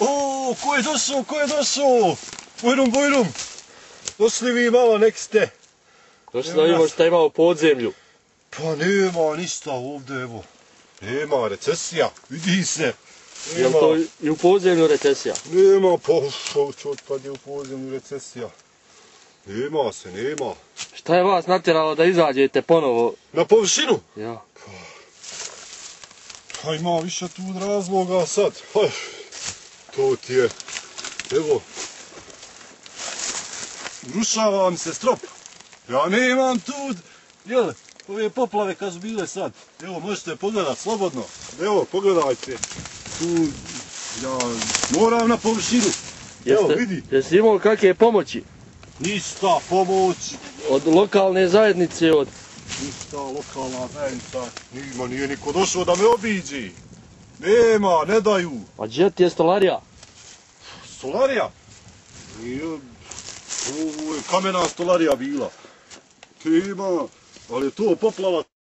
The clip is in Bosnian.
O, ko je došao, ko je došao? Bojrum, bojrum. Došli vi malo, nek ste. Došli da vidimo šta ima u podzemlju. Pa nema ništa ovdje, evo. Nema recesija, vidi se. Je li to i u podzemlju recesija? Nema, pa što otpad je u podzemlju recesija. Nema se, nema. Šta je vas natjeralo da izađete ponovo? Na površinu? Ja. Pa ima više tu razloga sad. Pa, to ti je. Evo. Rušava vam se strop. Ja nemam tu, jel, ove poplave kad su bile sad. Evo, možete pogledat slobodno. Evo, pogledajte. Tu, ja moram na površinu. Evo, Jeste, vidi. jeste imao kakve pomoći? Ništa, pomoć. Od lokalne zajednice, od... Ništa, lokalna zajednica. Nima, nije niko došao da me obiđi. Nema, ne daju. A gdje ti je stolarija? Stolarija? Ovo je kamena stolarija bila. Tema, ali to poplava